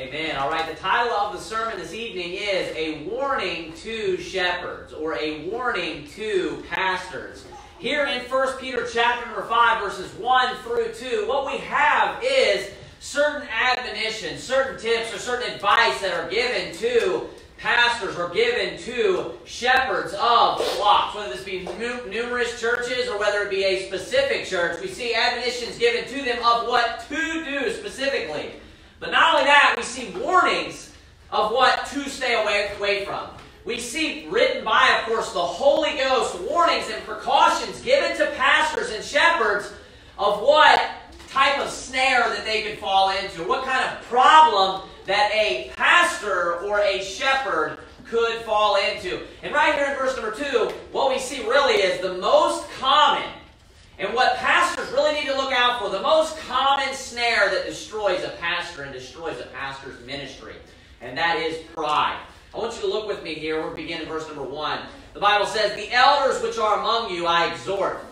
Amen. All right, the title of the sermon this evening is A Warning to Shepherds or A Warning to Pastors. Here in 1 Peter chapter number 5, verses 1 through 2, what we have is certain admonitions, certain tips, or certain advice that are given to pastors or given to shepherds of flocks, whether this be numerous churches or whether it be a specific church. We see admonitions given to them of what to do specifically. But not only that, we see warnings of what to stay away, away from. We see written by, of course, the Holy Ghost warnings and precautions given to pastors and shepherds of what type of snare that they could fall into, what kind of problem that a pastor or a shepherd could fall into. And right here in verse number two, what we see really is the most common and what pastors really need to look out for, the most common snare that destroys a pastor and destroys a pastor's ministry, and that is pride. I want you to look with me here. We're beginning verse number one. The Bible says, The elders which are among you I exhort,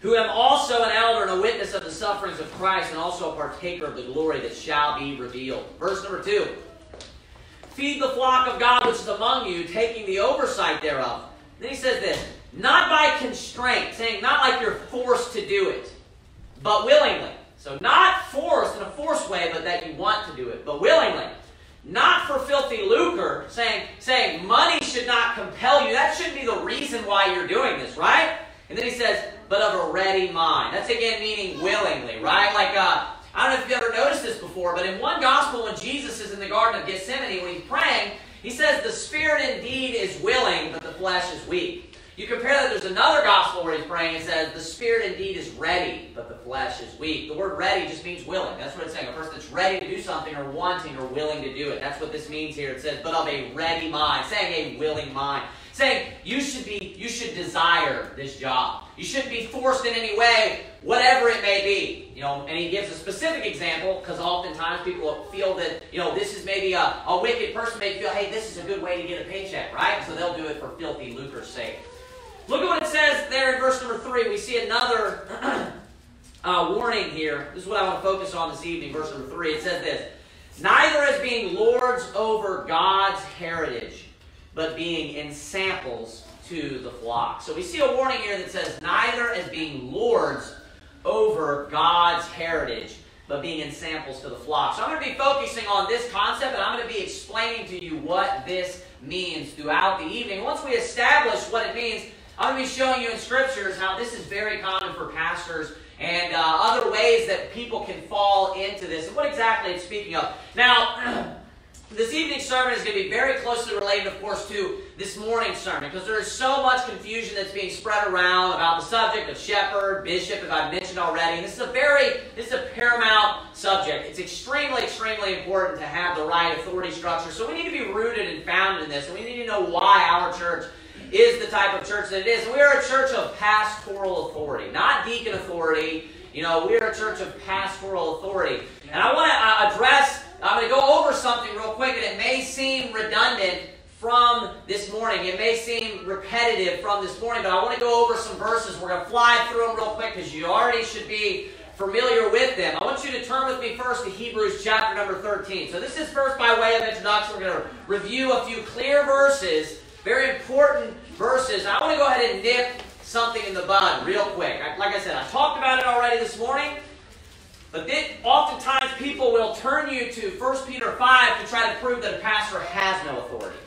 who am also an elder and a witness of the sufferings of Christ, and also a partaker of the glory that shall be revealed. Verse number two. Feed the flock of God which is among you, taking the oversight thereof. Then he says this not by constraint, saying not like you're forced to do it, but willingly. So not forced in a forced way, but that you want to do it, but willingly. Not for filthy lucre, saying, saying money should not compel you. That shouldn't be the reason why you're doing this, right? And then he says, but of a ready mind. That's again meaning willingly, right? Like, uh, I don't know if you've ever noticed this before, but in one gospel, when Jesus is in the Garden of Gethsemane, when he's praying, he says, the spirit indeed is willing, but the flesh is weak. You compare that, there's another gospel where he's praying and says, The spirit indeed is ready, but the flesh is weak. The word ready just means willing. That's what it's saying. A person that's ready to do something or wanting or willing to do it. That's what this means here. It says, but of a ready mind, saying a willing mind. Saying you should be, you should desire this job. You shouldn't be forced in any way, whatever it may be. You know, and he gives a specific example because oftentimes people feel that, you know, this is maybe a, a wicked person may feel, hey, this is a good way to get a paycheck, right? So they'll do it for filthy lucre's sake. Look at what it says there in verse number 3. We see another uh, warning here. This is what I want to focus on this evening, verse number 3. It says this Neither as being lords over God's heritage, but being ensamples to the flock. So we see a warning here that says, Neither as being lords over God's heritage, but being ensamples to the flock. So I'm going to be focusing on this concept, and I'm going to be explaining to you what this means throughout the evening. Once we establish what it means, I'm going to be showing you in scriptures how this is very common for pastors and uh, other ways that people can fall into this and what exactly it's speaking of. Now, this evening's sermon is going to be very closely related, of course, to this morning's sermon because there is so much confusion that's being spread around about the subject of shepherd, bishop, as I've mentioned already. And this is a very, this is a paramount subject. It's extremely, extremely important to have the right authority structure. So we need to be rooted and founded in this, and we need to know why our church is the type of church that it is. We are a church of pastoral authority, not deacon authority. You know, we are a church of pastoral authority. And I want to uh, address, I'm going to go over something real quick, and it may seem redundant from this morning. It may seem repetitive from this morning, but I want to go over some verses. We're going to fly through them real quick because you already should be familiar with them. I want you to turn with me first to Hebrews chapter number 13. So this is first by way of introduction. We're going to review a few clear verses very important verses. I want to go ahead and nip something in the bud real quick. I, like I said, I talked about it already this morning. But then oftentimes people will turn you to 1 Peter 5 to try to prove that a pastor has no authority.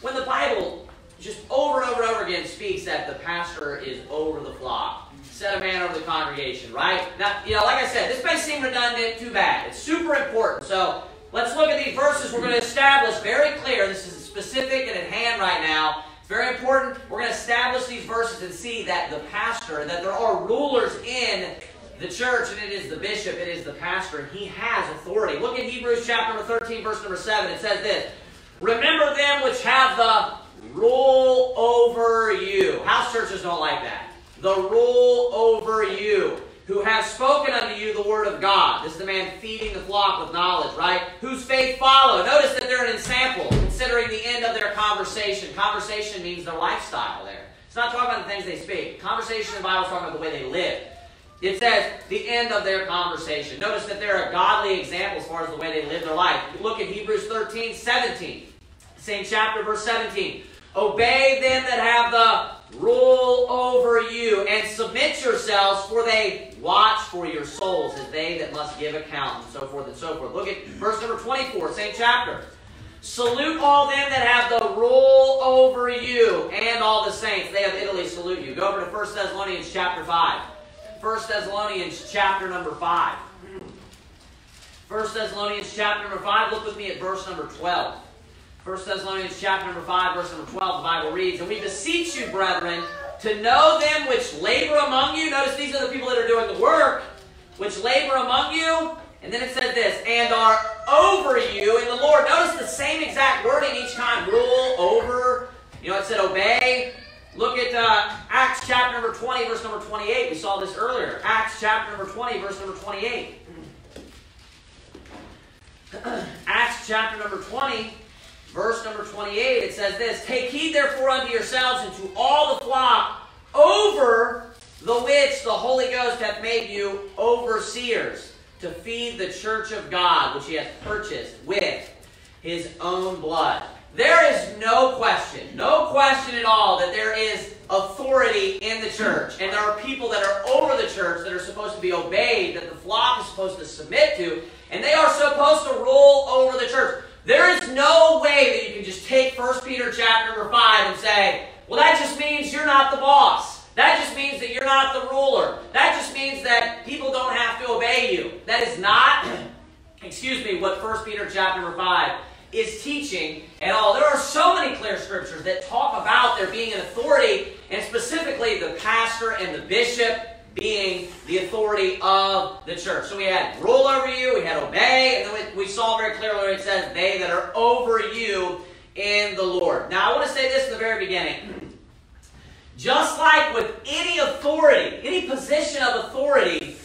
When the Bible just over and over and over again speaks that the pastor is over the flock, set a man over the congregation, right? Now, you know, like I said, this may seem redundant, too bad. It's super important. So let's look at these verses. We're going to establish very clear, this is specific and at hand right now. Very important. We're going to establish these verses and see that the pastor, that there are rulers in the church, and it is the bishop, it is the pastor, and he has authority. Look at Hebrews chapter number 13, verse number 7. It says this Remember them which have the rule over you. House churches don't like that. The rule over you who has spoken unto you the word of God. This is the man feeding the flock with knowledge, right? Whose faith follow. Notice that they're an example, considering the end of their conversation. Conversation means their lifestyle there. It's not talking about the things they speak. Conversation in the Bible is talking about the way they live. It says the end of their conversation. Notice that they're a godly example as far as the way they live their life. Look at Hebrews 13, 17. Same chapter, verse 17. Obey them that have the rule over you, and submit yourselves, for they watch for your souls, as they that must give account, and so forth and so forth. Look at verse number 24, same chapter. Salute all them that have the rule over you, and all the saints. They of Italy salute you. Go over to 1 Thessalonians chapter 5. 1 Thessalonians chapter number 5. 1 Thessalonians chapter number 5. Look with me at verse number 12. 1 Thessalonians chapter number 5, verse number 12, the Bible reads, And we beseech you, brethren, to know them which labor among you. Notice these are the people that are doing the work, which labor among you. And then it said this, and are over you in the Lord. Notice the same exact wording each time. Rule, over. You know, it said obey. Look at uh, Acts chapter number 20, verse number 28. We saw this earlier. Acts chapter number 20, verse number 28. Acts chapter number 20, verse number 28, it says this Take heed therefore unto yourselves and to all the flock over the which the Holy Ghost hath made you overseers to feed the church of God, which he hath purchased with his own blood. There is no question, no question at all, that there is authority in the church. And there are people that are over the church that are supposed to be obeyed, that the flock is supposed to submit to, and they are supposed to rule over the church. There is no way that you can just take 1 Peter 5 and say, well, that just means you're not the boss. That just means that you're not the ruler. That just means that people don't have to obey you. That is not, excuse me, what 1 Peter chapter number 5 is teaching at all. There are so many clear scriptures that talk about there being an authority, and specifically the pastor and the bishop being the authority of the church. So we had rule over you, we had obey, and then we, saw very clearly it says, they that are over you in the Lord. Now I want to say this in the very beginning. Just like with any authority, any position of authority,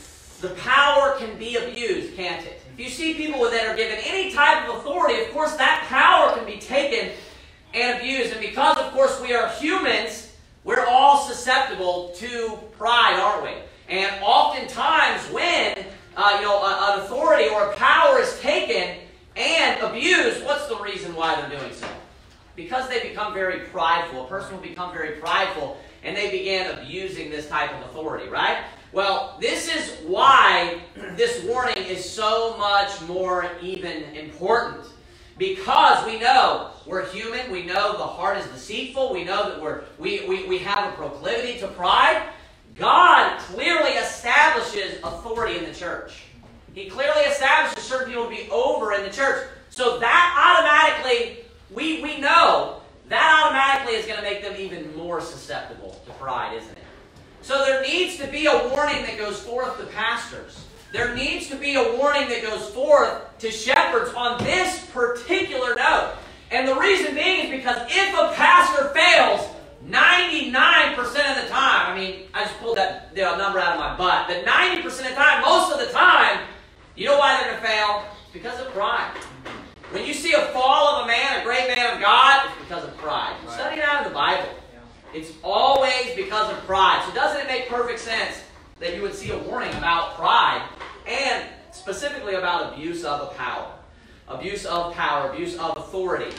the power can be abused, can't it? If you see people that are given any type of authority, of course that power can be taken and abused. And because, of course, we are humans, we're all susceptible to pride, aren't we? And oftentimes, when uh, you know an authority or power is taken and abused, what's the reason why they're doing so? Because they become very prideful. A person will become very prideful, and they begin abusing this type of authority, right? Well, this is why this warning is so much more even important because we know we're human, we know the heart is deceitful, we know that we're, we, we, we have a proclivity to pride, God clearly establishes authority in the church. He clearly establishes certain people to be over in the church. So that automatically, we, we know, that automatically is going to make them even more susceptible to pride, isn't it? So there needs to be a warning that goes forth to pastors. There needs to be a warning that goes forth to shepherds on this particular note. And the reason being is because if a pastor fails 99% of the time, I mean, I just pulled that you know, number out of my butt, but 90% of the time, most of the time, you know why they're going to fail? It's because of pride. When you see a fall of a man, a great man of God, it's because of pride. Right. Study it out in the Bible. It's always because of pride. So doesn't it make perfect sense that you would see a warning about pride and specifically about abuse of a power. Abuse of power, abuse of authority.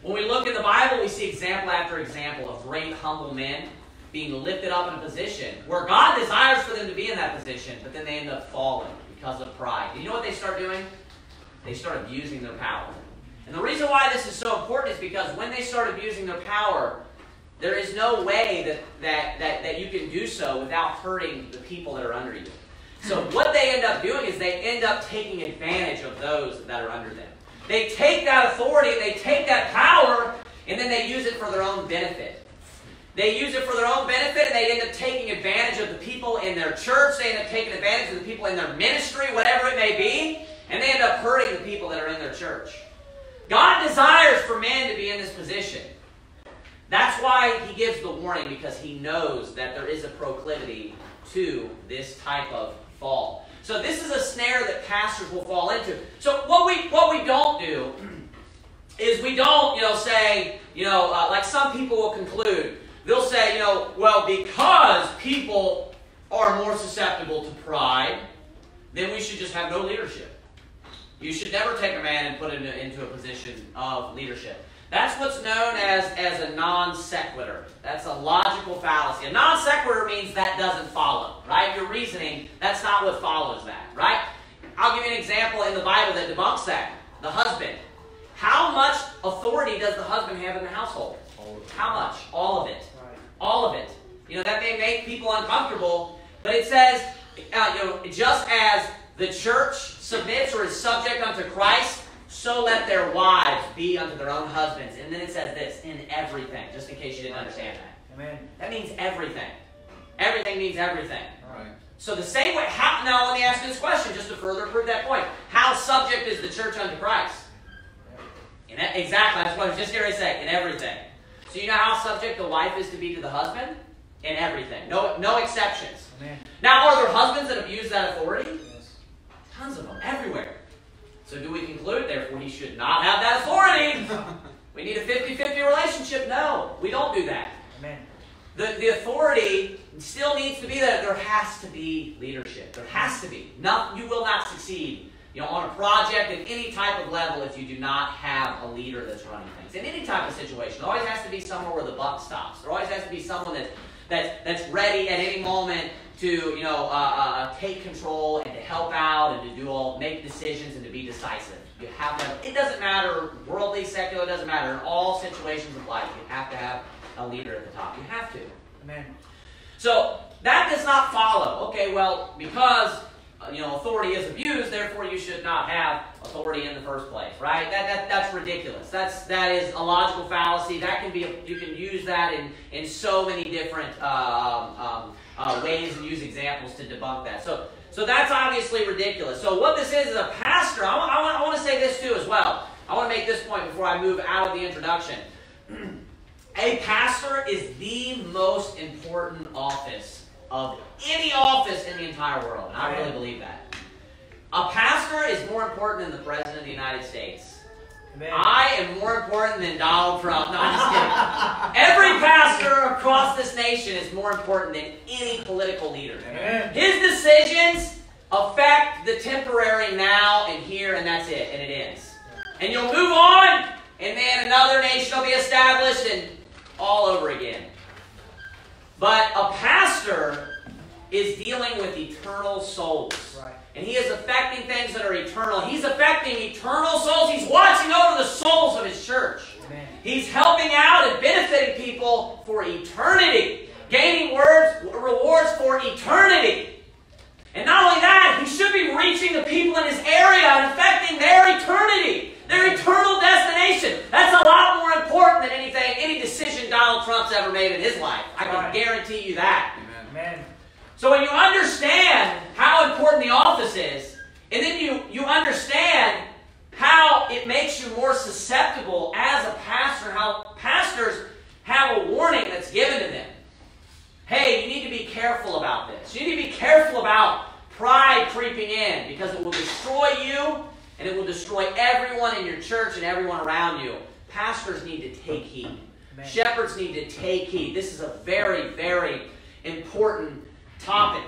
When we look in the Bible, we see example after example of great humble men being lifted up in a position where God desires for them to be in that position, but then they end up falling because of pride. You know what they start doing? They start abusing their power. And the reason why this is so important is because when they start abusing their power, there is no way that, that, that, that you can do so without hurting the people that are under you. So what they end up doing is they end up taking advantage of those that are under them. They take that authority, they take that power, and then they use it for their own benefit. They use it for their own benefit, and they end up taking advantage of the people in their church. They end up taking advantage of the people in their ministry, whatever it may be, and they end up hurting the people that are in their church. God desires for man to be in this position. That's why he gives the warning, because he knows that there is a proclivity to this type of fall. So this is a snare that pastors will fall into. So what we what we don't do is we don't you know say you know uh, like some people will conclude they'll say you know well because people are more susceptible to pride, then we should just have no leadership. You should never take a man and put him into a position of leadership. That's what's known as, as a non sequitur. That's a logical fallacy. A non sequitur means that doesn't follow, right? Your reasoning, that's not what follows that, right? I'll give you an example in the Bible that debunks that. The husband. How much authority does the husband have in the household? How much? All of it. All of it. You know, that may make people uncomfortable, but it says, uh, you know, just as the church submits or is subject unto Christ, so let their wives be unto their own husbands. And then it says this, in everything, just in case you didn't understand that. Amen. That means everything. Everything means everything. Right. So the same way, how, now let me ask this question just to further prove that point. How subject is the church unto Christ? In exactly, that's what I was just going to say, in everything. So you know how subject the wife is to be to the husband? In everything. No, no exceptions. Amen. Now, are there husbands that abuse that authority? Yes. Tons of them, everywhere. So do we conclude, therefore, he should not have that authority? we need a 50-50 relationship? No, we don't do that. Amen. The, the authority still needs to be there. There has to be leadership. There has to be. No, you will not succeed you know, on a project at any type of level if you do not have a leader that's running things. In any type of situation, there always has to be somewhere where the buck stops. There always has to be someone that, that, that's ready at any moment to, you know, uh, uh, take control and to help out and to do all, make decisions and to be decisive. You have to. It doesn't matter, worldly, secular, it doesn't matter. In all situations of life, you have to have a leader at the top. You have to. Amen. So that does not follow. Okay, well, because uh, you know authority is abused, therefore you should not have authority in the first place, right? That, that that's ridiculous. That's that is a logical fallacy. That can be you can use that in in so many different uh, um, uh, ways and use examples to debunk that. So so that's obviously ridiculous. So what this is is a pastor. I I want, I want to say this too as well. I want to make this point before I move out of the introduction. A pastor is the most important office of any office in the entire world. And I really believe that. A pastor is more important than the President of the United States. Amen. I am more important than Donald Trump. No, I'm just kidding. Every pastor across this nation is more important than any political leader. Amen. His decisions affect the temporary now and here, and that's it, and it ends. And you'll move on, and then another nation will be established, and all over again. But a pastor is dealing with eternal souls. Right. And he is affecting things that are eternal. He's affecting eternal souls. He's watching over the souls of his church. Amen. He's helping out and benefiting people for eternity, gaining words, rewards for eternity. And not only that, he should be reaching the people in his area and affecting their eternity, their eternal destination. That's a lot more important than anything, any decision Donald Trump's ever made in his life. I can Right. guarantee you that. Amen. So when you understand how important the office is, and then you, you understand how it makes you more susceptible as a pastor, how pastors have a warning that's given to them. Hey, you need to be careful about this. You need to be careful about pride creeping in because it will destroy you and it will destroy everyone in your church and everyone around you. Pastors need to take heed. Amen. Shepherds need to take heed. This is a very, very important topic.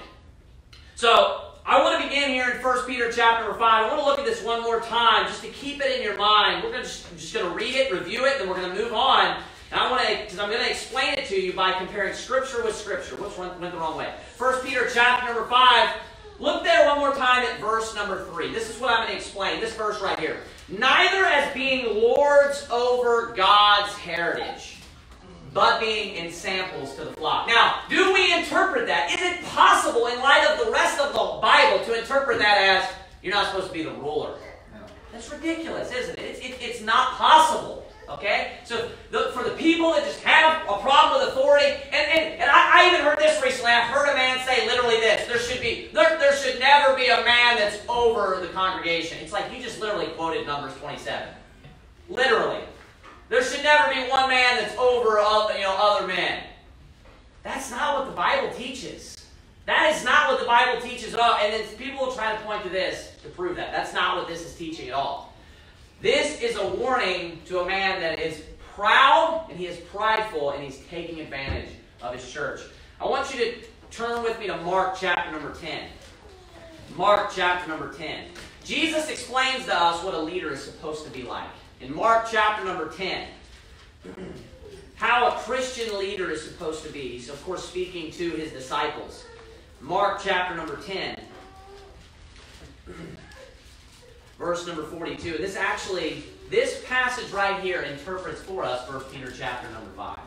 So, I want to begin here in 1 Peter chapter number 5. I want to look at this one more time just to keep it in your mind. We're going to just, I'm just going to read it, review it, then we're going to move on. And I want to, because I'm going to explain it to you by comparing Scripture. Which went the wrong way? 1 Peter chapter number 5. Look there one more time at verse number 3. This is what I'm going to explain. This verse right here. Neither as being lords over God's heritage but being ensamples to the flock. Now, do we interpret that? Is it possible, in light of the rest of the Bible, to interpret that as you're not supposed to be the ruler? That's ridiculous, isn't it? It's, it, it's not possible. Okay? So, the, for the people that just have a problem with authority, and, and, and I, I even heard this recently. I've heard a man say literally this there should be there, there should never be a man that's over the congregation. It's like you just literally quoted Numbers 27. Literally. There should never be one man that's over other, you know, other men. That's not what the Bible teaches. That is not what the Bible teaches at all. And then people will try to point to this to prove that. That's not what this is teaching at all. This is a warning to a man that is proud and he is prideful and he's taking advantage of his church. I want you to turn with me to Mark chapter number 10. Mark chapter number 10. Jesus explains to us what a leader is supposed to be like. In Mark chapter number 10, how a Christian leader is supposed to be. He's, of course, speaking to his disciples. Mark chapter number 10, verse number 42. This actually, this passage right here interprets for us 1 Peter chapter number 5.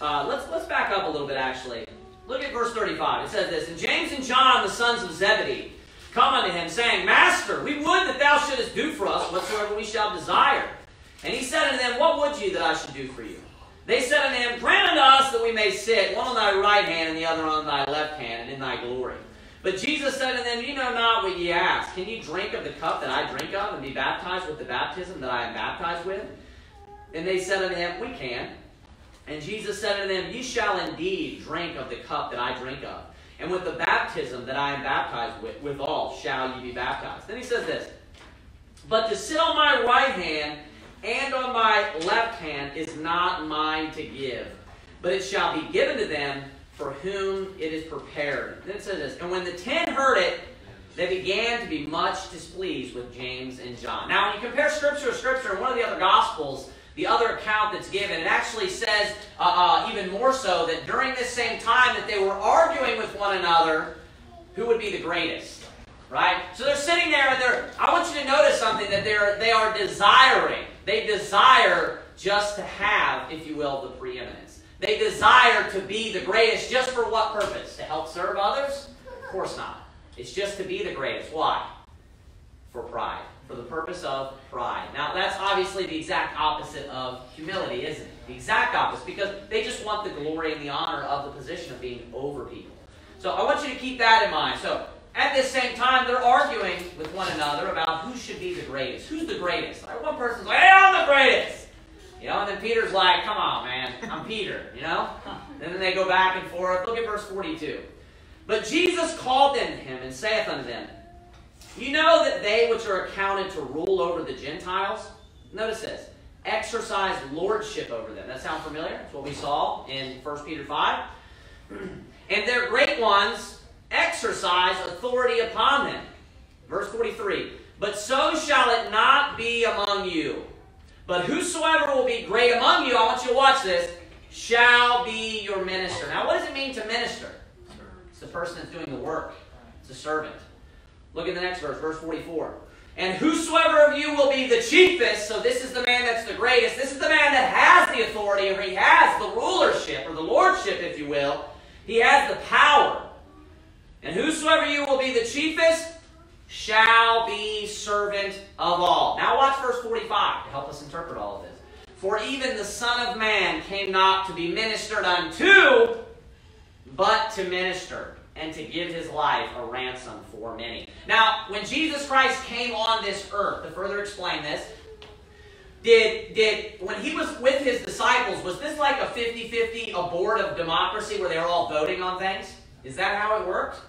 Uh, let's, let's back up a little bit, actually. Look at verse 35. It says this And James and John, the sons of Zebedee, come unto him, saying, Master, we would that thou shouldest do for us whatsoever we shall desire. And he said unto them, What would you that I should do for you? They said unto him, Grant unto us that we may sit, one on thy right hand and the other on thy left hand, and in thy glory. But Jesus said unto them, You know not what ye ask. Can ye drink of the cup that I drink of, and be baptized with the baptism that I am baptized with? And they said unto him, We can. And Jesus said unto them, Ye shall indeed drink of the cup that I drink of, and with the baptism that I am baptized with, withal shall ye be baptized. Then he says this, But to sit on my right hand and on my left hand is not mine to give, but it shall be given to them for whom it is prepared. Then it says this, And when the ten heard it, they began to be much displeased with James and John. Now, when you compare Scripture to Scripture, in one of the other Gospels, the other account that's given, it actually says uh, uh, even more so that during this same time that they were arguing with one another, who would be the greatest, right? So they're sitting there and they're. I want you to notice something that they're they are desiring. They desire just to have, if you will, the preeminence. They desire to be the greatest. Just for what purpose? To help serve others? Of course not. It's just to be the greatest. Why? For pride for the purpose of pride. Now, that's obviously the exact opposite of humility, isn't it? The exact opposite, because they just want the glory and the honor of the position of being over people. So I want you to keep that in mind. So at this same time, they're arguing with one another about who should be the greatest. Who's the greatest? Like one person's like, hey, I'm the greatest. You know, and then Peter's like, come on, man, I'm Peter, you know? And then they go back and forth. Look at verse 42. But Jesus called them to him and saith unto them, you know that they which are accounted to rule over the Gentiles, notice this, exercise lordship over them. That sound familiar? That's what we saw in 1 Peter 5. and their great ones exercise authority upon them. Verse 43 But so shall it not be among you. But whosoever will be great among you, I want you to watch this, shall be your minister. Now, what does it mean to minister? It's the person that's doing the work, it's a servant. Look at the next verse, verse 44. And whosoever of you will be the chiefest, so this is the man that's the greatest, this is the man that has the authority, or he has the rulership, or the lordship, if you will. He has the power. And whosoever you will be the chiefest shall be servant of all. Now watch verse 45 to help us interpret all of this. For even the Son of Man came not to be ministered unto, but to minister and to give his life a ransom for many. Now, when Jesus Christ came on this earth, to further explain this, did, did when he was with his disciples, was this like a 50-50, a board of democracy where they were all voting on things? Is that how it worked?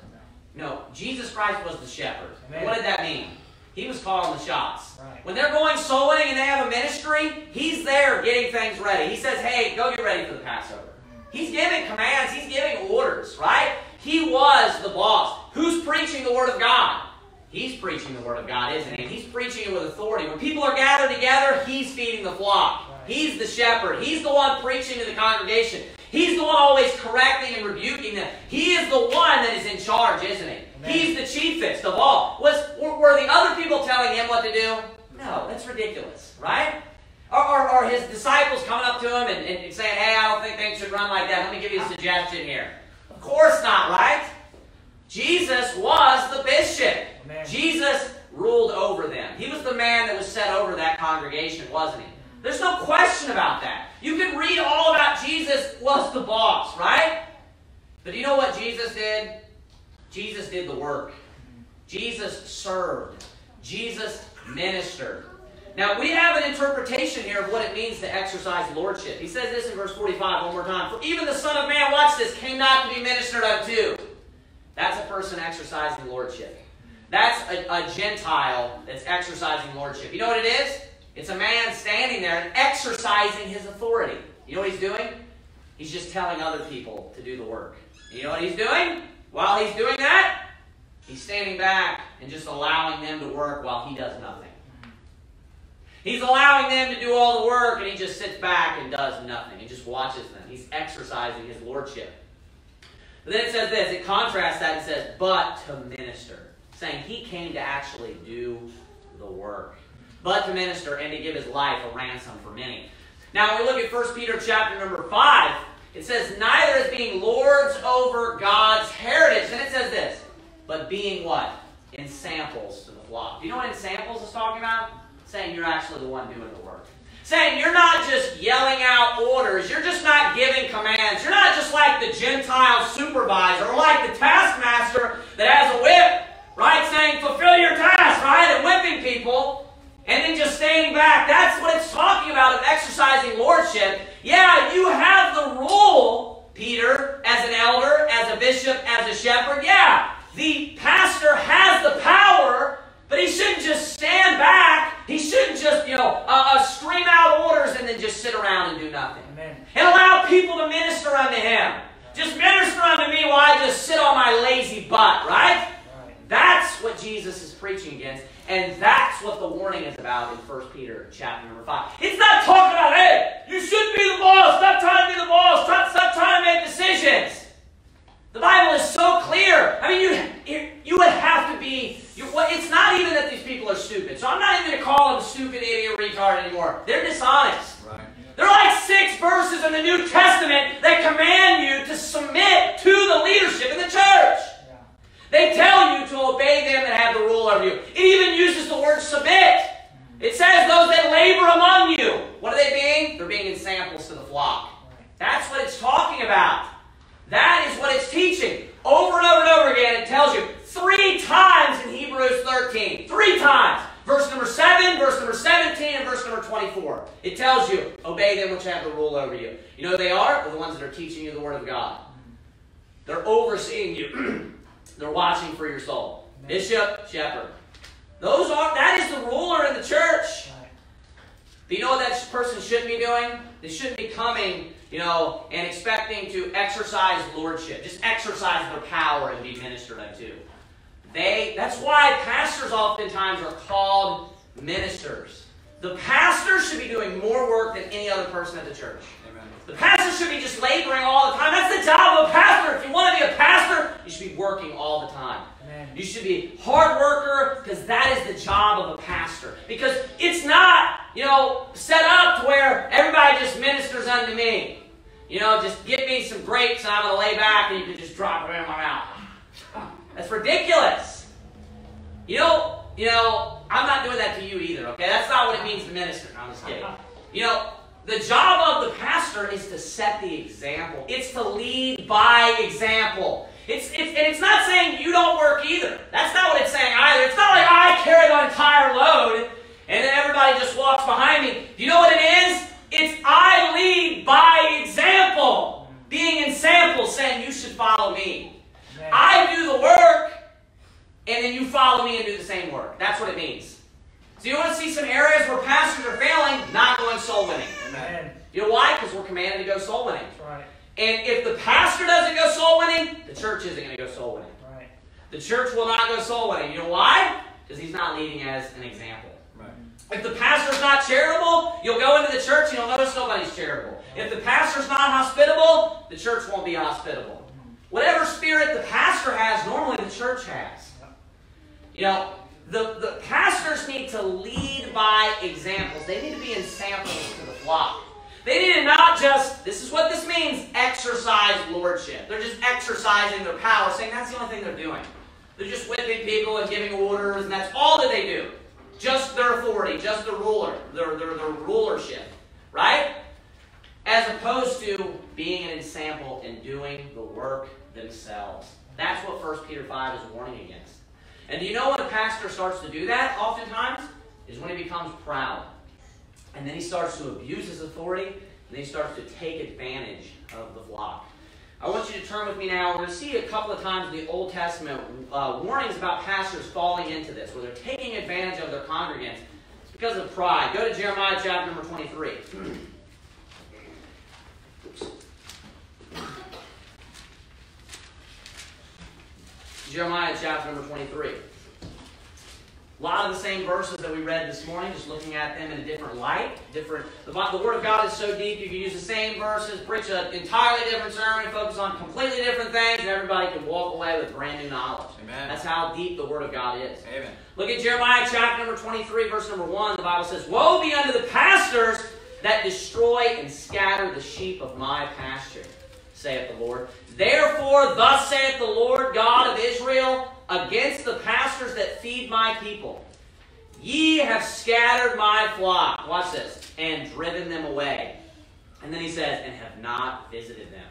No. Jesus Christ was the shepherd. What did that mean? He was calling the shots. Right. When they're going soul winning and they have a ministry, he's there getting things ready. He says, hey, go get ready for the Passover. Mm. He's giving commands, he's giving orders, right? He was the boss. Who's preaching the Word of God? He's preaching the Word of God, isn't he? He's preaching it with authority. When people are gathered together, he's feeding the flock. He's the shepherd. He's the one preaching to the congregation. He's the one always correcting and rebuking them. He is the one that is in charge, isn't he? Amen. He's the chiefest of all. Was were the other people telling him what to do? No, that's ridiculous, right? Or, or, or his disciples coming up to him and, and saying, "Hey, I don't think things should run like that. Let me give you a suggestion here." Of course not, right? Jesus was the bishop. Amen. Jesus ruled over them. He was the man that was set over that congregation, wasn't he? There's no question about that. You can read all about Jesus was the boss, right? But you know what Jesus did? Jesus did the work. Jesus served. Jesus ministered. Now, we have an interpretation here of what it means to exercise lordship. He says this in verse 45 one more time. For even the Son of Man, watch this, came not to be ministered unto. That's a person exercising lordship. That's a, a Gentile that's exercising lordship. You know what it is? It's a man standing there and exercising his authority. You know what he's doing? He's just telling other people to do the work. You know what he's doing? While he's doing that, he's standing back and just allowing them to work while he does nothing. He's allowing them to do all the work and he just sits back and does nothing. He just watches them. He's exercising his lordship. But then it says this, it contrasts that and says, but to minister. Saying he came to actually do the work. But to minister and to give his life a ransom for many. Now, when we look at 1 Peter chapter number 5, it says, neither as being lords over God's heritage. And it says this, but being what? Ensamples to the flock. Do you know what ensamples is talking about? Saying you're actually the one doing the work. Saying you're not just yelling out orders, you're just not giving commands. You're not just like the Gentile supervisor or like the taskmaster that has a whip, right? Saying, fulfill your task, right? And whipping people and then just standing back. That's what it's talking about of exercising lordship. Yeah, you have the role, Peter, as an elder, as a bishop, as a shepherd. Yeah, the pastor has the power, but he shouldn't just stand back. He shouldn't just, you know, uh, uh, scream out orders and then just sit around and do nothing. Amen. And allow people to minister unto him. Just minister unto me while I just sit on my lazy butt, right? right. That's what Jesus is preaching against. And that's what the warning is about in 1 Peter chapter number 5. It's not talking about, hey, you shouldn't be the boss. Stop trying to be the boss. Stop, stop trying to make decisions. The Bible is so clear. I mean, you, you would have to be. You, it's not even that these people are stupid. So I'm not even going to call them stupid, idiot, retard anymore. They're dishonest. Right. There are like six verses in the New Testament that command you to submit to the leadership in the church. They tell you to obey them that have the rule over you. It even uses the word submit. It says those that labor among you. What are they being? They're being ensamples to the flock. That's what it's talking about. That is what it's teaching. Over and over and over again, it tells you three times in Hebrews 13. Three times. Verse number 7, verse number 17, and verse number 24. It tells you, obey them which have the rule over you. You know who they are? They're the ones that are teaching you the Word of God. They're overseeing you. They're watching for your soul. Bishop, shepherd. Those are that is the ruler in the church. But you know what that person shouldn't be doing? They shouldn't be coming, you know, and expecting to exercise lordship. Just exercise their power and be ministered unto. They that's why pastors oftentimes are called ministers. The pastor should be doing more work than any other person at the church. The pastor should be just laboring all the time. That's the job of a pastor. If you want to be a pastor, you should be working all the time. Amen. You should be a hard worker because that is the job of a pastor. Because it's not, you know, set up to where everybody just ministers unto me. You know, just give me some grapes and I'm going to lay back and you can just drop them in my mouth. That's ridiculous. You know, you know, I'm not doing that to you either, okay? That's not what it means to minister. I'm just kidding. You know, the job of the pastor is to set the example. It's to lead by example. It's, it's, and it's not saying you don't work either. That's not what it's saying either. It's not like I carry the entire load and then everybody just walks behind me. Do you know what it is? It's I lead by example. Being ensample, saying you should follow me. I do the work, and then you follow me and do the same work. That's what it means. So you want to see some areas where pastors are failing, not going soul winning. Amen. You know why? Because we're commanded to go soul winning. That's right. And if the pastor doesn't go soul winning, the church isn't going to go soul winning. Right. The church will not go soul winning. You know why? Because he's not leading as an example. Right. If the pastor's not charitable, you'll go into the church and you'll notice nobody's charitable. If the pastor's not hospitable, the church won't be hospitable. Mm-hmm. Whatever spirit the pastor has, normally the church has. You know, the, the pastors need to lead by examples. They need to be ensamples to the flock. They need to not just, this is what this means, exercise lordship. They're just exercising their power, saying that's the only thing they're doing. They're just whipping people and giving orders, and that's all that they do. Just their authority, just the ruler, their, their, their rulership. Right? As opposed to being an example and doing the work themselves. That's what 1 Peter 5 is warning against. And you know when a pastor starts to do that, oftentimes? Is when he becomes proud. And then he starts to abuse his authority, and then he starts to take advantage of the flock. I want you to turn with me now. We're going to see a couple of times in the Old Testament uh, warnings about pastors falling into this, where they're taking advantage of their congregants because of pride. Go to Jeremiah chapter number 23. Jeremiah chapter number 23. A lot of the same verses that we read this morning, just looking at them in a different light. Different. The, the Word of God is so deep, you can use the same verses, preach an entirely different sermon, focus on completely different things, and everybody can walk away with brand new knowledge. Amen. That's how deep the Word of God is. Amen. Look at Jeremiah chapter number 23, verse number 1. The Bible says, Woe be unto the pastors that destroy and scatter the sheep of my pasture, saith the Lord. Therefore, thus saith the Lord God of Israel against the pastors that feed my people. Ye have scattered my flock. Watch this. And driven them away. And then he says, and have not visited them.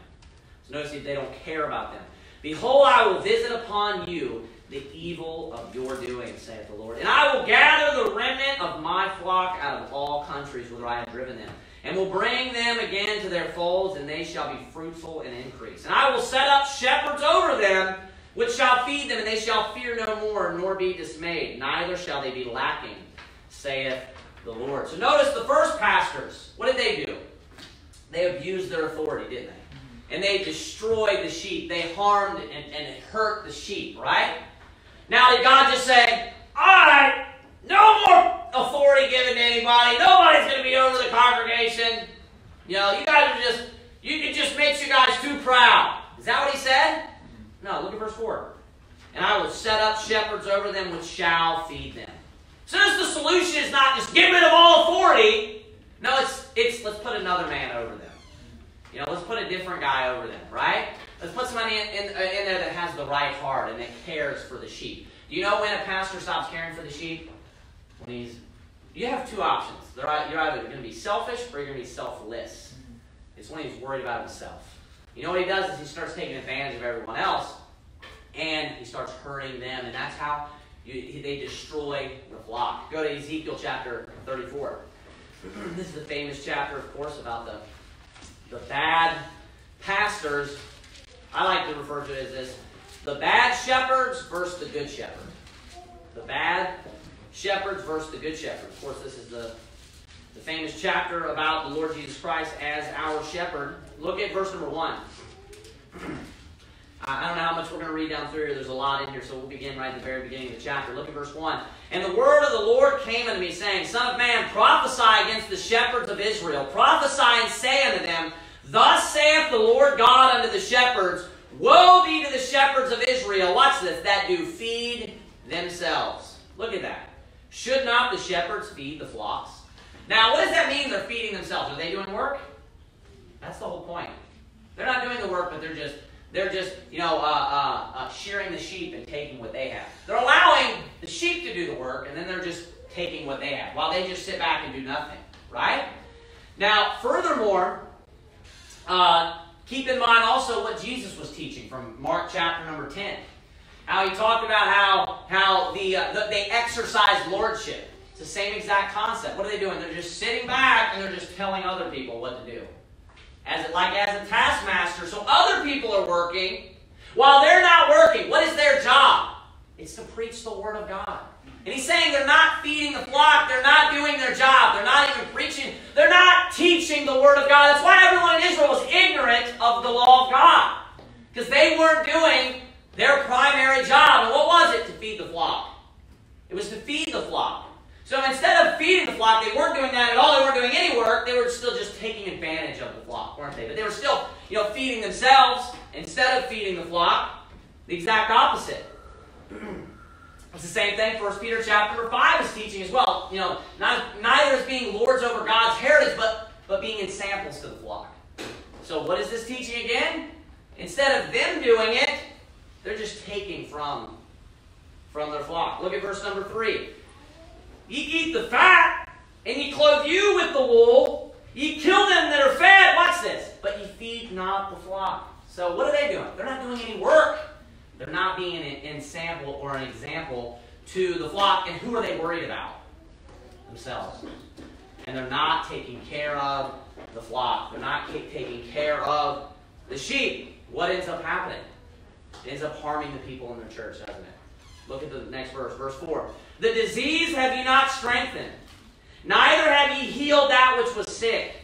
So notice they don't care about them. Behold, I will visit upon you the evil of your doing, saith the Lord. And I will gather the remnant of my flock out of all countries whither I have driven them, and will bring them again to their folds, and they shall be fruitful and increase. And I will set up shepherds over them, which shall feed them, and they shall fear no more, nor be dismayed, neither shall they be lacking, saith the Lord. So notice the first pastors, what did they do? They abused their authority, didn't they? Mm-hmm. And they destroyed the sheep. They harmed and, and hurt the sheep, right? Now did God just say, all right, no more authority given to anybody. Nobody's going to be over the congregation. You know, you guys are just, you, it just makes you guys too proud. Is that what he said? No, look at verse 4. And I will set up shepherds over them which shall feed them. So notice the solution is not just get rid of all authority. No, it's, it's let's put another man over them. You know, let's put a different guy over them, right? Let's put somebody in, in, in there that has the right heart and that cares for the sheep. Do you know when a pastor stops caring for the sheep? He's, you have two options. You're either going to be selfish or you're going to be selfless. It's when he's worried about himself. You know what he does is he starts taking advantage of everyone else, and he starts hurting them, and that's how you, they destroy the flock. Go to Ezekiel chapter 34. this is the famous chapter, of course, about the the bad pastors. I like to refer to it as this: the bad shepherds versus the good shepherd. The bad shepherds versus the good shepherd. Of course, this is the the famous chapter about the Lord Jesus Christ as our shepherd. Look at verse number one. I don't know how much we're going to read down through here. There's a lot in here, so we'll begin right at the very beginning of the chapter. Look at verse 1. And the word of the Lord came unto me, saying, Son of man, prophesy against the shepherds of Israel. Prophesy and say unto them, Thus saith the Lord God unto the shepherds, Woe be to the shepherds of Israel, watch this, that do feed themselves. Look at that. Should not the shepherds feed the flocks? Now, what does that mean they're feeding themselves? Are they doing work? That's the whole point. They're not doing the work, but they're just they're just, you know, uh, uh, uh, shearing the sheep and taking what they have. They're allowing the sheep to do the work, and then they're just taking what they have, while they just sit back and do nothing, right? Now, furthermore, uh, keep in mind also what Jesus was teaching from Mark chapter number 10. How he talked about how, how the, uh, the they exercise lordship. It's the same exact concept. What are they doing? They're just sitting back and they're just telling other people what to do as like as a taskmaster. So other people are working while they're not working. What is their job? It's to preach the word of God. And he's saying they're not feeding the flock. They're not doing their job. They're not even preaching. They're not teaching the word of God. That's why everyone in Israel was ignorant of the law of God. Because they weren't doing their primary job. And what was it? To feed the flock. It was to feed the flock. So instead of feeding the flock, they weren't doing that at all. They weren't doing any work. They were still just taking advantage of the flock, weren't they? But they were still, you know, feeding themselves instead of feeding the flock. The exact opposite. It's the same thing. First Peter chapter five is teaching as well. You know, not, neither is being lords over God's heritage, but but being ensamples to the flock. So what is this teaching again? Instead of them doing it, they're just taking from from their flock. Look at verse number three. Ye eat the fat, and ye clothe you with the wool. Ye kill them that are fed. Watch this. But ye feed not the flock. So what are they doing? They're not doing any work. They're not being an, an sample or an example to the flock. And who are they worried about? Themselves. And they're not taking care of the flock. They're not taking care of the sheep. What ends up happening? It ends up harming the people in the church, doesn't it? Look at the next verse, verse 4. The disease have ye not strengthened, neither have ye healed that which was sick,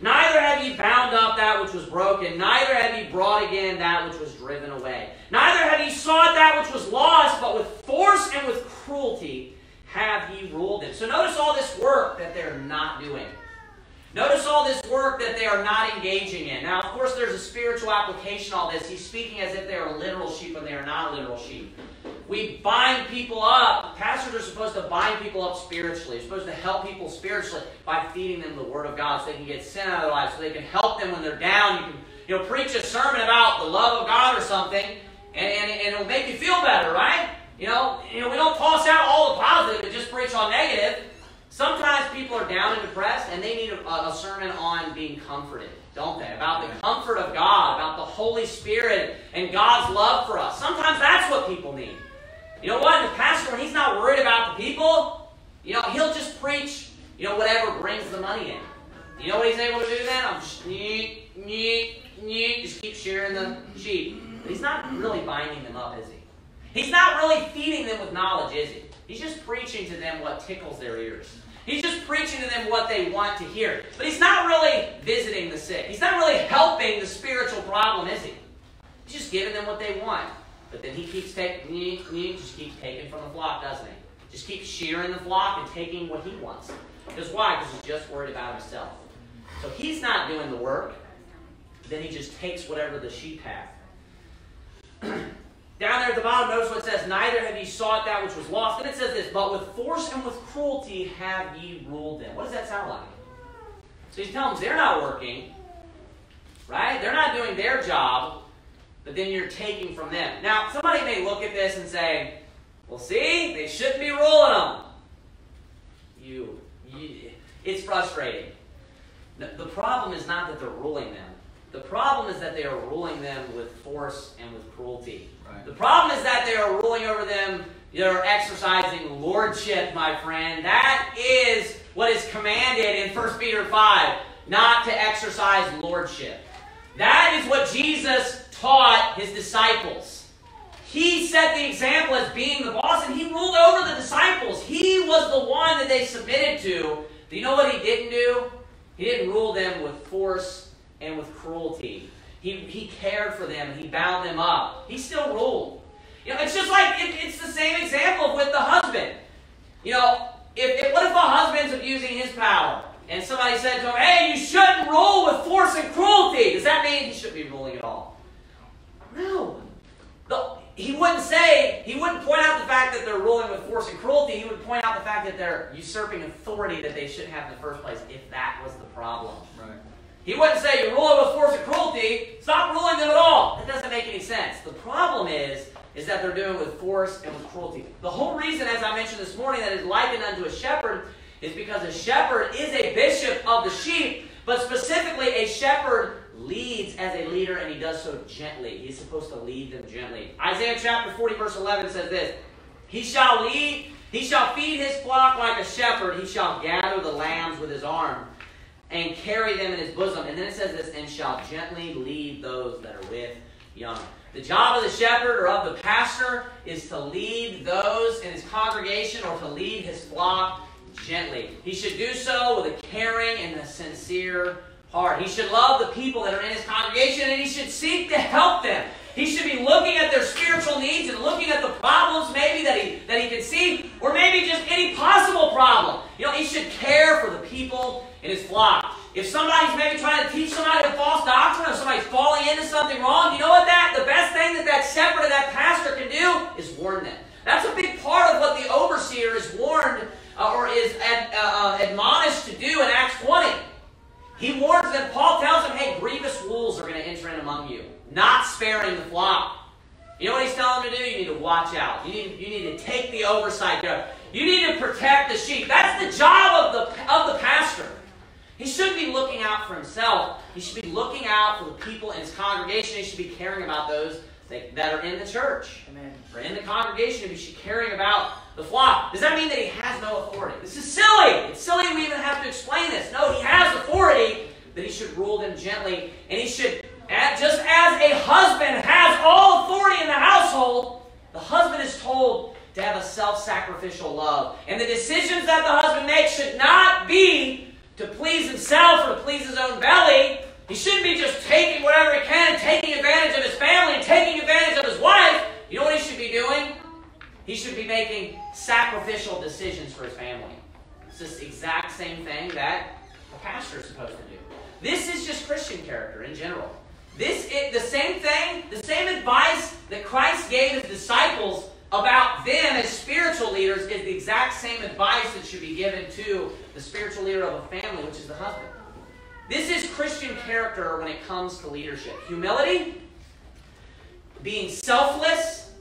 Neither have ye bound up that which was broken, neither have ye brought again that which was driven away. Neither have ye sought that which was lost, but with force and with cruelty have ye ruled it. So notice all this work that they're not doing. Notice all this work that they are not engaging in. Now, of course, there's a spiritual application all this. He's speaking as if they are literal sheep when they are not literal sheep. We bind people up. Pastors are supposed to bind people up spiritually. They're supposed to help people spiritually by feeding them the Word of God so they can get sin out of their lives, so they can help them when they're down. You can you know, preach a sermon about the love of God or something, and, and, and it'll make you feel better, right? You know, you know, we don't toss out all the positive and just preach on negative. Sometimes people are down and depressed and they need a, a, sermon on being comforted, don't they? About the comfort of God, about the Holy Spirit and God's love for us. Sometimes that's what people need. You know what? The pastor, when he's not worried about the people, you know, he'll just preach, you know, whatever brings the money in. You know what he's able to do then? I'm just, just keep shearing the sheep. But he's not really binding them up, is he? He's not really feeding them with knowledge, is he? He's just preaching to them what tickles their ears. He's just preaching to them what they want to hear. But he's not really visiting the sick. He's not really helping the spiritual problem, is he? He's just giving them what they want. But then he keeps taking, just keeps taking from the flock, doesn't he? Just keeps shearing the flock and taking what he wants. Because why? Because he's just worried about himself. So he's not doing the work. Then he just takes whatever the sheep have. Down there at the bottom, notice what it says, Neither have ye sought that which was lost. Then it says this, But with force and with cruelty have ye ruled them. What does that sound like? So he's telling them they're not working, right? They're not doing their job, but then you're taking from them. Now, somebody may look at this and say, Well, see, they shouldn't be ruling them. You, you it's frustrating. The problem is not that they're ruling them. The problem is that they are ruling them with force and with cruelty. Right. The problem is that they are ruling over them. They're exercising lordship, my friend. That is what is commanded in 1 Peter 5, not to exercise lordship. That is what Jesus taught his disciples. He set the example as being the boss, and he ruled over the disciples. He was the one that they submitted to. Do you know what he didn't do? He didn't rule them with force and with cruelty. He, he cared for them. He bound them up. He still ruled. You know, it's just like it, it's the same example with the husband. You know, if, if, what if a husband's abusing his power and somebody said to him, "Hey, you shouldn't rule with force and cruelty"? Does that mean he shouldn't be ruling at all? No. The, he wouldn't say, he wouldn't point out the fact that they're ruling with force and cruelty. He would point out the fact that they're usurping authority that they shouldn't have in the first place, if that was the problem. Right. He wouldn't say you rule them with force and cruelty. Stop ruling them at all. That doesn't make any sense. The problem is, is that they're doing it with force and with cruelty. The whole reason, as I mentioned this morning, that is likened unto a shepherd is because a shepherd is a bishop of the sheep, but specifically a shepherd leads as a leader and he does so gently. He's supposed to lead them gently. Isaiah chapter 40, verse 11 says this He shall lead, he shall feed his flock like a shepherd, he shall gather the lambs with his arm and carry them in his bosom. And then it says this, and shall gently lead those that are with young. The job of the shepherd or of the pastor is to lead those in his congregation or to lead his flock gently. He should do so with a caring and a sincere heart. He should love the people that are in his congregation and he should seek to help them. He should be looking at their spiritual needs and looking at the problems maybe that he that he can see, or maybe just any possible problem. You know, he should care for the people in his flock. If somebody's maybe trying to teach somebody a false doctrine, or somebody's falling into something wrong, you know what that the best thing that that shepherd or that pastor can do is warn them. That's a big part of what the overseer is warned uh, or is ad, uh, uh admonished to do in Acts 20. He warns them, Paul tells them, hey, grievous wolves are going to enter in among you, not sparing the flock. You know what he's telling them to do? You need to watch out. You need, you need to take the oversight. You need to protect the sheep. That's the job of the, of the pastor. He shouldn't be looking out for himself. He should be looking out for the people in his congregation. He should be caring about those that, are in the church. Amen. Or in the congregation, he should be caring about the flock. Does that mean that he has no authority? This is silly. It's silly we even have to explain this. No, he has authority, but he should rule them gently. And he should, just as a husband has all authority in the household, the husband is told to have a self sacrificial love. And the decisions that the husband makes should not be to please himself or to please his own belly. He shouldn't be just taking whatever he can, taking advantage of his family, taking advantage of his wife. You know what he should be doing? He should be making sacrificial decisions for his family. It's this exact same thing that a pastor is supposed to do. This is just Christian character in general. This is the same thing, the same advice that Christ gave his disciples about them as spiritual leaders is the exact same advice that should be given to the spiritual leader of a family, which is the husband. This is Christian character when it comes to leadership humility, being selfless,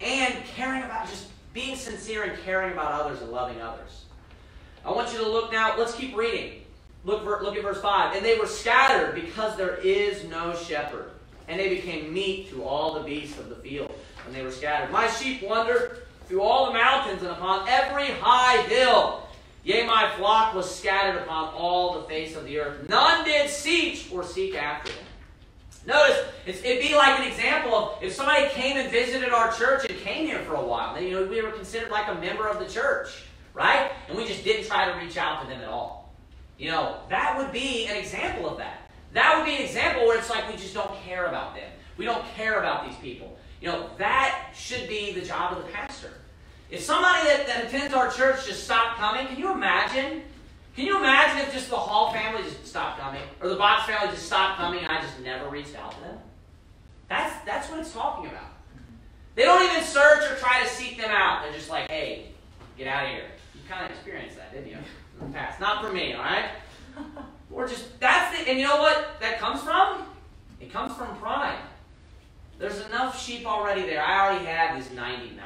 and caring about just being sincere and caring about others and loving others. I want you to look now, let's keep reading. Look, look at verse 5. And they were scattered because there is no shepherd. And they became meat to all the beasts of the field when they were scattered. My sheep wandered through all the mountains and upon every high hill. Yea, my flock was scattered upon all the face of the earth. None did seek or seek after them. Notice, it'd be like an example of if somebody came and visited our church and came here for a while. Then, you know, we were considered like a member of the church, right? And we just didn't try to reach out to them at all. You know, that would be an example of that. That would be an example where it's like we just don't care about them. We don't care about these people. You know, that should be the job of the pastor. If somebody that, that attends our church just stopped coming, can you imagine? Can you imagine if just the Hall family just stopped coming? Or the Box family just stopped coming and I just never reached out to them? That's, that's what it's talking about. They don't even search or try to seek them out. They're just like, hey, get out of here. You kind of experienced that, didn't you? In the past. Not for me, all right? Or just, that's it. And you know what that comes from? It comes from pride. There's enough sheep already there. I already have these 99.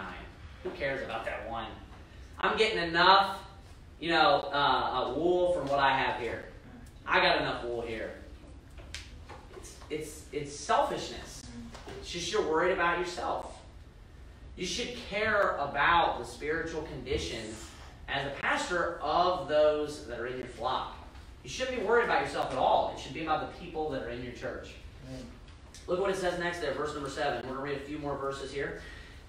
Who cares about that one? I'm getting enough, you know, uh, uh, wool from what I have here. I got enough wool here. It's, it's, it's selfishness. It's just you're worried about yourself. You should care about the spiritual condition as a pastor of those that are in your flock. You shouldn't be worried about yourself at all. It should be about the people that are in your church. Look what it says next there, verse number 7. We're going to read a few more verses here.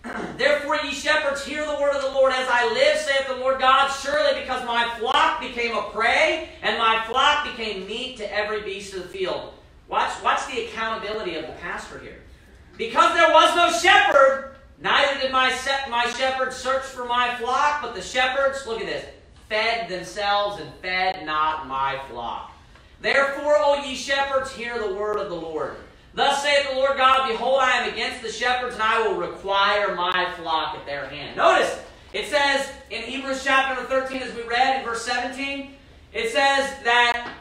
Therefore, ye shepherds, hear the word of the Lord as I live, saith the Lord God. Surely, because my flock became a prey, and my flock became meat to every beast of the field. Watch, watch the accountability of the pastor here. Because there was no shepherd, neither did my, my shepherds search for my flock, but the shepherds, look at this, fed themselves and fed not my flock. Therefore, O ye shepherds, hear the word of the Lord. Thus saith the Lord God, Behold, I am against the shepherds, and I will require my flock at their hand. Notice, it says in Hebrews chapter 13, as we read in verse 17, it says that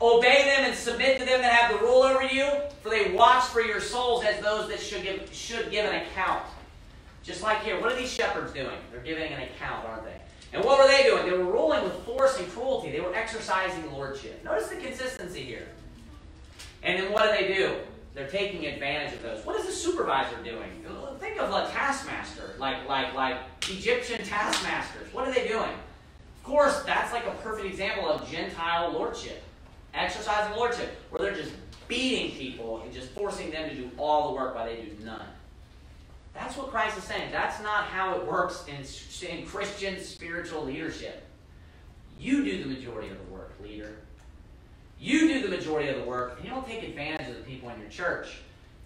obey them and submit to them that have the rule over you, for they watch for your souls as those that should give, should give an account. Just like here, what are these shepherds doing? They're giving an account, aren't they? And what were they doing? They were ruling with force and cruelty. They were exercising lordship. Notice the consistency here. And then what do they do? They're taking advantage of those. What is the supervisor doing? Think of a taskmaster, like like like Egyptian taskmasters. What are they doing? Of course, that's like a perfect example of Gentile lordship, exercising lordship, where they're just beating people and just forcing them to do all the work while they do none. That's what Christ is saying. That's not how it works in, in Christian spiritual leadership. You do the majority of the work, leader. You do the majority of the work, and you don't take advantage of the people in your church.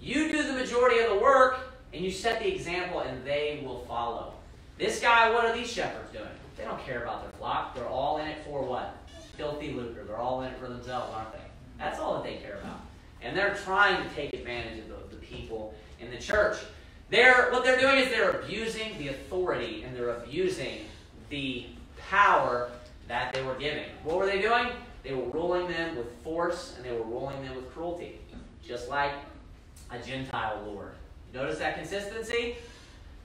You do the majority of the work, and you set the example, and they will follow. This guy, what are these shepherds doing? They don't care about their flock. They're all in it for what? Filthy lucre. They're all in it for themselves, aren't they? That's all that they care about. And they're trying to take advantage of the, the people in the church. They're, what they're doing is they're abusing the authority and they're abusing the power that they were giving. What were they doing? They were ruling them with force and they were ruling them with cruelty, just like a Gentile lord. Notice that consistency?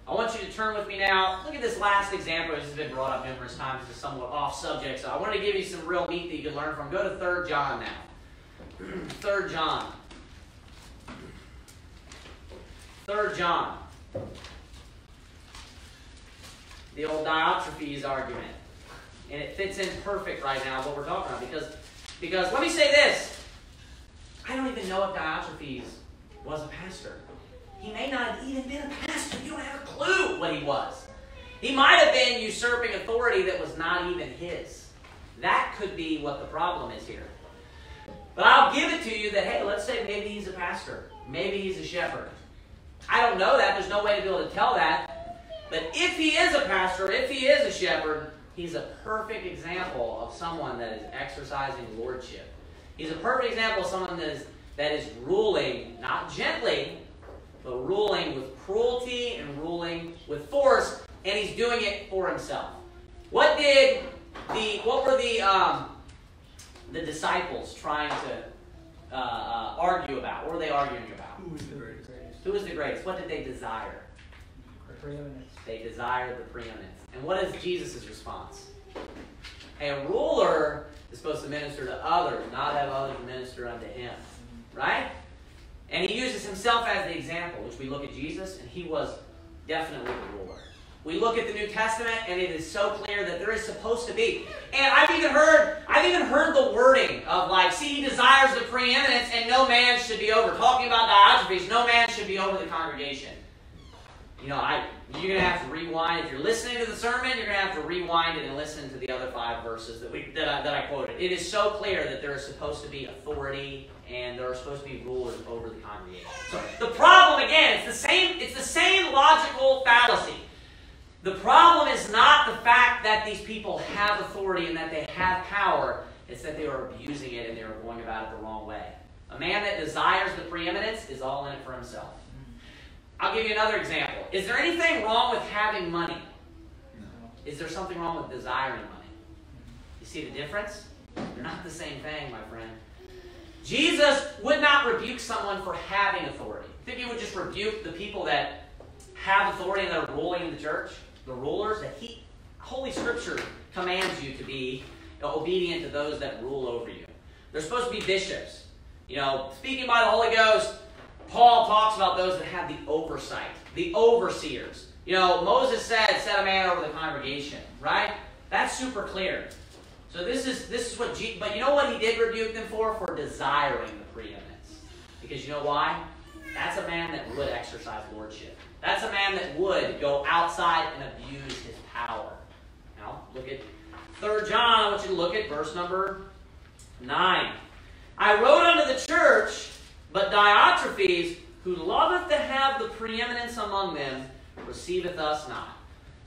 I want you to turn with me now. Look at this last example. This has been brought up numerous times. It's somewhat off subject, so I want to give you some real meat that you can learn from. Go to 3 John now. 3 John. 3 John. The old Diotrephes argument and it fits in perfect right now what we're talking about because because let me say this I don't even know if Diotrephes was a pastor. He may not have even been a pastor. You don't have a clue what he was. He might have been usurping authority that was not even his. That could be what the problem is here. But I'll give it to you that, hey, let's say maybe he's a pastor. Maybe he's a shepherd. I don't know that. There's no way to be able to tell that. But if he is a pastor, if he is a shepherd, he's a perfect example of someone that is exercising lordship. He's a perfect example of someone that is, that is ruling, not gently, but ruling with cruelty and ruling with force, and he's doing it for himself. What did the what were the um, the disciples trying to uh, uh, argue about? What were they arguing about? Who is the greatest? Who is the greatest? What did they desire? The Preeminence. They desired the preeminence. And what is Jesus' response? A ruler is supposed to minister to others, not have others minister unto him. Right? And he uses himself as the example, which we look at Jesus, and he was definitely the ruler. We look at the New Testament, and it is so clear that there is supposed to be. And I've even heard, I've even heard the wording of like, see, he desires the preeminence, and no man should be over. Talking about Diotrephes, no man should be over the congregation. You know, I you're gonna have to rewind if you're listening to the sermon. You're gonna have to rewind it and listen to the other five verses that we that I, that I quoted. It is so clear that there is supposed to be authority and there are supposed to be rulers over the congregation. So the problem again, it's the same. It's the same logical fallacy. The problem is not the fact that these people have authority and that they have power. It's that they are abusing it and they are going about it the wrong way. A man that desires the preeminence is all in it for himself. I'll give you another example. Is there anything wrong with having money? No. Is there something wrong with desiring money? You see the difference? They're not the same thing, my friend. Jesus would not rebuke someone for having authority. Think he would just rebuke the people that have authority and that are ruling in the church, the rulers that he Holy Scripture commands you to be obedient to those that rule over you. They're supposed to be bishops. You know, speaking by the Holy Ghost, Paul talks about those that have the oversight, the overseers. You know, Moses said, set a man over the congregation, right? That's super clear. So this is this is what G- but you know what he did rebuke them for? For desiring the preeminence. Because you know why? That's a man that would exercise lordship. That's a man that would go outside and abuse his power. Now, look at 3 John. I want you to look at verse number 9. I wrote unto the church, but Diotrephes, who loveth to have the preeminence among them, receiveth us not.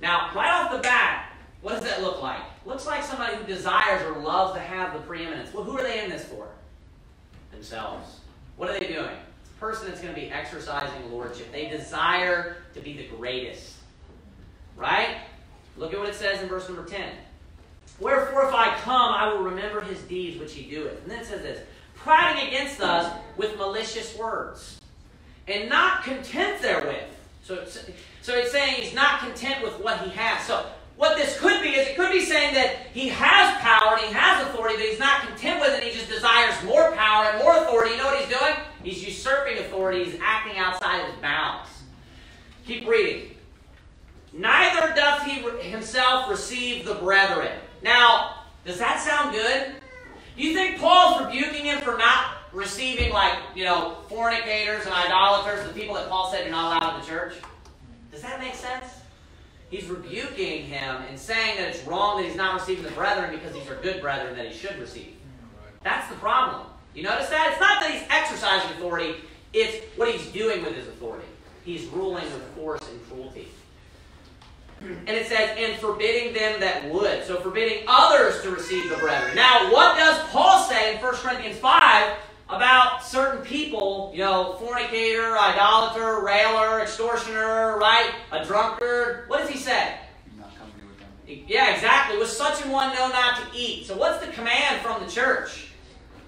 Now, right off the bat, what does that look like? Looks like somebody who desires or loves to have the preeminence. Well, who are they in this for? Themselves. What are they doing? It's a person that's going to be exercising lordship. They desire to be the greatest. Right? Look at what it says in verse number 10. Wherefore, if I come, I will remember his deeds which he doeth. And then it says this prating against us with malicious words, and not content therewith. So so it's saying he's not content with what he has. So what this could be is it could be saying that he has power and he has authority, but he's not content with it. He just desires more power and more authority. You know what he's doing? He's usurping authority. He's acting outside of his bounds. Keep reading. Neither doth he himself receive the brethren. Now, does that sound good? Do you think Paul's rebuking him for not receiving, like, you know, fornicators and idolaters, the people that Paul said you're not allowed in the church? Does that make sense? He's rebuking him and saying that it's wrong that he's not receiving the brethren because these are good brethren that he should receive. That's the problem. You notice that? It's not that he's exercising authority, it's what he's doing with his authority. He's ruling with force and cruelty. And it says, and forbidding them that would. So forbidding others to receive the brethren. Now, what does Paul say in 1 Corinthians 5 about certain people, you know, fornicator, idolater, railer, extortioner, right? A drunkard. What does he say? Not company with them. Yeah, exactly. With such an one know not to eat. So what's the command from the church?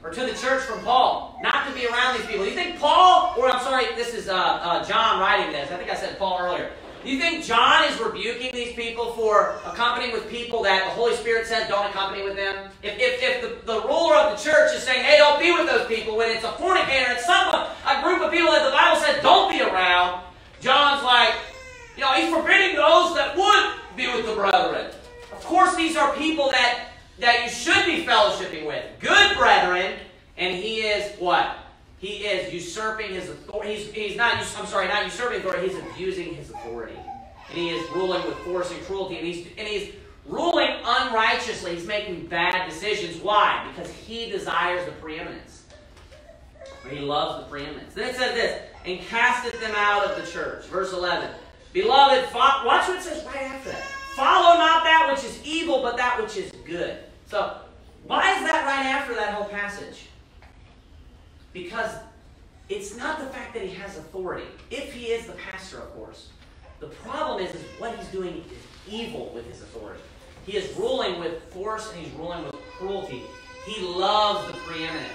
Or to the church from Paul? Not to be around these people. You think Paul, or I'm sorry, this is uh, uh, John writing this. I think I said Paul earlier. You think John is rebuking these people for accompanying with people that the Holy Spirit says don't accompany with them? If, if, if the, the ruler of the church is saying, hey, don't be with those people, when it's a fornicator, it's someone, a group of people that the Bible says don't be around, John's like, you know, he's forbidding those that would be with the brethren. Of course, these are people that, that you should be fellowshipping with. Good brethren, and he is what? He is usurping his authority. He's, he's not, I'm sorry, not usurping authority, he's abusing his authority. And he is ruling with force and cruelty, and he's, and he's ruling unrighteously. He's making bad decisions. Why? Because he desires the preeminence. He loves the preeminence. Then it says this, and casteth them out of the church. Verse 11. Beloved, watch what it says right after that. Follow not that which is evil, but that which is good. So, why is that right after that whole passage? Because it's not the fact that he has authority. If he is the pastor, of course. The problem is, is what he's doing is evil with his authority. He is ruling with force and he's ruling with cruelty. He loves the preeminence.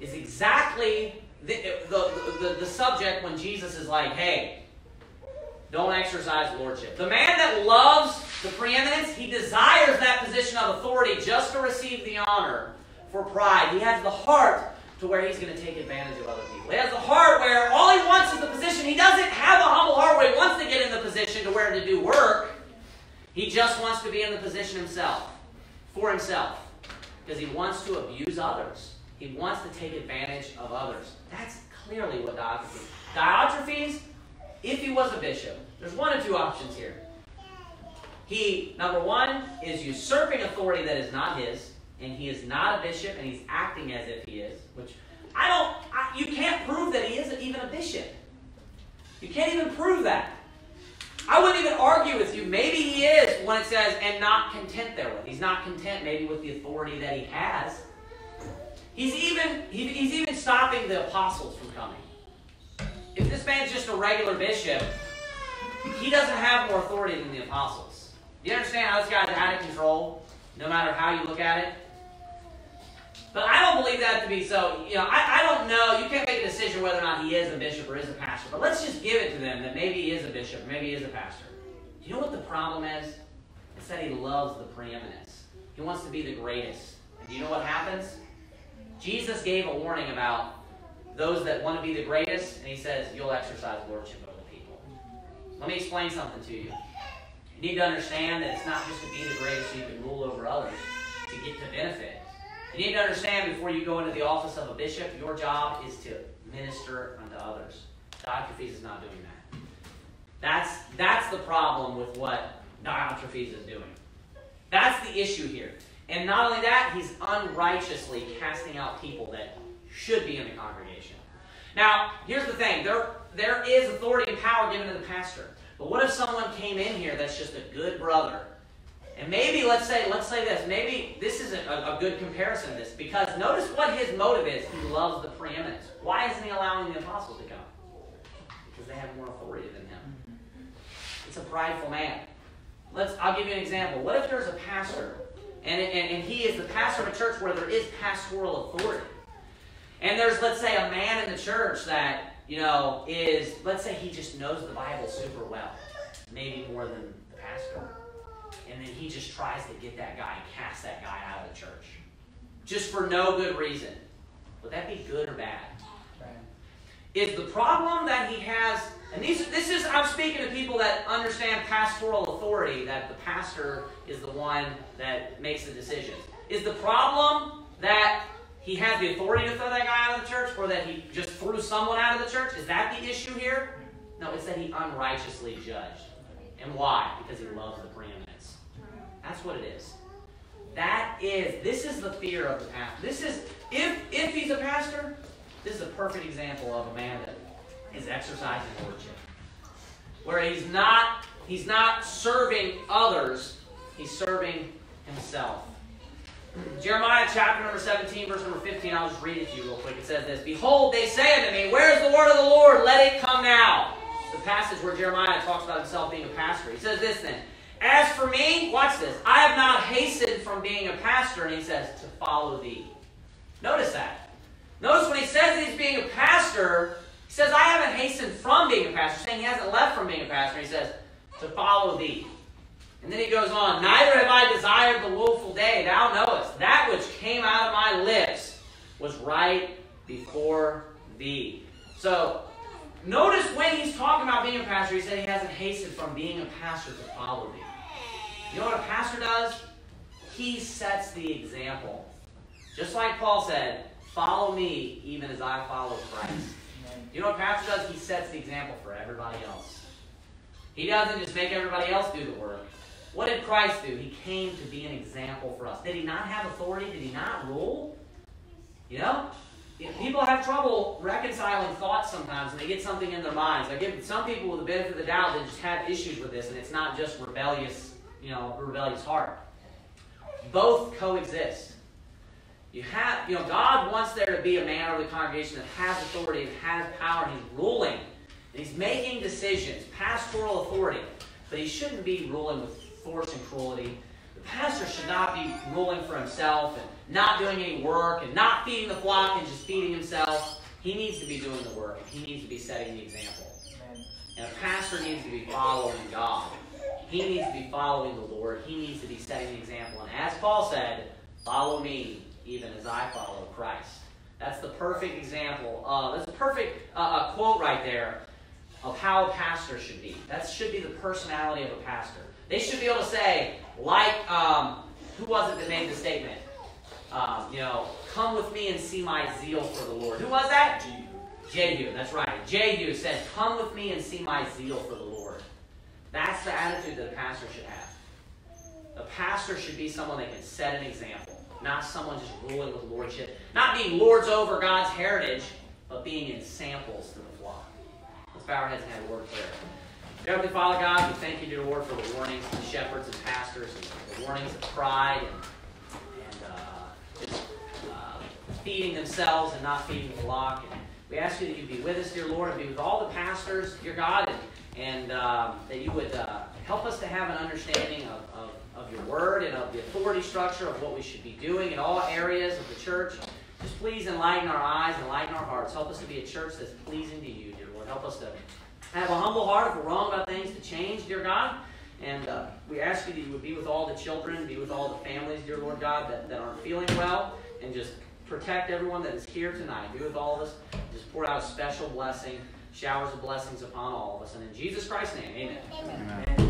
Is exactly the, the, the, the subject when Jesus is like, hey, don't exercise lordship. The man that loves the preeminence, he desires that position of authority just to receive the honor for pride. He has the heart to where he's going to take advantage of other people. He has the heart where all he wants is the position. He doesn't have a humble heart where he wants to get in the position to where to do work. He just wants to be in the position himself, for himself, because he wants to abuse others. He wants to take advantage of others. That's clearly what Diotrephes. Diotrephes, if he was a bishop, there's one of two options here. He, number one, is usurping authority that is not his and he is not a bishop, and he's acting as if he is, which I don't, I, you can't prove that he isn't even a bishop. You can't even prove that. I wouldn't even argue with you. Maybe he is when it says, and not content therewith. He's not content maybe with the authority that he has. He's even, he, he's even stopping the apostles from coming. If this man's just a regular bishop, he doesn't have more authority than the apostles. You understand how this guy's out of control, no matter how you look at it? But I don't believe that to be so. You know, I, I don't know. You can't make a decision whether or not he is a bishop or is a pastor. But let's just give it to them that maybe he is a bishop, maybe he is a pastor. Do you know what the problem is? It's that he loves the preeminence. He wants to be the greatest. And do you know what happens? Jesus gave a warning about those that want to be the greatest, and he says, You'll exercise lordship over the people. Let me explain something to you. You need to understand that it's not just to be the greatest so you can rule over others, to get to benefit. You need to understand before you go into the office of a bishop, your job is to minister unto others. Diotrephes is not doing that. That's, that's the problem with what Diotrephes is doing. That's the issue here. And not only that, he's unrighteously casting out people that should be in the congregation. Now, here's the thing there, there is authority and power given to the pastor. But what if someone came in here that's just a good brother and maybe let's say let's say this. Maybe this isn't a, a, good comparison this because notice what his motive is. He loves the preeminence. Why isn't he allowing the apostles to come? Because they have more authority than him. It's a prideful man. Let's. I'll give you an example. What if there's a pastor, and, and, and he is the pastor of a church where there is pastoral authority, and there's let's say a man in the church that you know is let's say he just knows the Bible super well, maybe more than the pastor and then he just tries to get that guy and cast that guy out of the church. Just for no good reason. Would that be good or bad? Right. Is the problem that he has, and these, this is, I'm speaking to people that understand pastoral authority, that the pastor is the one that makes the decisions. Is the problem that he has the authority to throw that guy out of the church, or that he just threw someone out of the church? Is that the issue here? No, it's that he unrighteously judged. And why? Because he loves the preeminence. That's what it is. That is, this is the fear of the pastor. This is, if, if he's a pastor, this is a perfect example of a man that is exercising lordship. Where he's not, he's not serving others, he's serving himself. Jeremiah chapter number 17, verse number 15, I'll just read it to you real quick. It says this Behold, they say unto me, Where is the word of the Lord? Let it come now. The passage where Jeremiah talks about himself being a pastor. He says this then as for me, watch this. I have not hastened from being a pastor, and he says, to follow thee. Notice that. Notice when he says that he's being a pastor, he says, I haven't hastened from being a pastor, saying he hasn't left from being a pastor. He says, to follow thee. And then he goes on, Neither have I desired the woeful day, thou knowest. That which came out of my lips was right before thee. So, notice when he's talking about being a pastor, he said he hasn't hastened from being a pastor to follow thee. You know what a pastor does? He sets the example. Just like Paul said, follow me even as I follow Christ. You know what a pastor does? He sets the example for everybody else. He doesn't just make everybody else do the work. What did Christ do? He came to be an example for us. Did he not have authority? Did he not rule? You know? People have trouble reconciling thoughts sometimes, and they get something in their minds. I give some people with the benefit of the doubt that just have issues with this, and it's not just rebellious, you know, rebellious heart. Both coexist. You have, you know, God wants there to be a man over the congregation that has authority and has power, and he's ruling, and he's making decisions, pastoral authority. But he shouldn't be ruling with force and cruelty. The pastor should not be ruling for himself and not doing any work and not feeding the flock and just feeding himself. He needs to be doing the work he needs to be setting the example. And a pastor needs to be following God. He needs to be following the Lord. He needs to be setting the example. And as Paul said, follow me even as I follow Christ. That's the perfect example. Of, that's a perfect uh, quote right there of how a pastor should be. That should be the personality of a pastor. They should be able to say, like, um, who was it that made the statement? Um, you know, come with me and see my zeal for the Lord. Who was that? Jehu. That's right. Jehu said, come with me and see my zeal for the Lord. That's the attitude that a pastor should have. A pastor should be someone that can set an example, not someone just ruling with lordship, not being lords over God's heritage, but being examples to the flock. Let's bow our heads and have a word prayer. Heavenly Father God, we thank you, dear Lord, for the warnings to shepherds and pastors, and the warnings of pride and, and uh, just, uh, feeding themselves and not feeding the flock. And we ask you that you be with us, dear Lord, and be with all the pastors, dear God, and, and um, that you would uh, help us to have an understanding of, of, of your word and of the authority structure of what we should be doing in all areas of the church. Just please enlighten our eyes, enlighten our hearts. Help us to be a church that's pleasing to you, dear Lord. Help us to have a humble heart if we're wrong about things to change, dear God. And uh, we ask you that you would be with all the children, be with all the families, dear Lord God, that, that aren't feeling well, and just protect everyone that is here tonight. Be with all of us. Just pour out a special blessing, showers of blessings upon all of us. And in Jesus Christ's name, amen. amen. amen.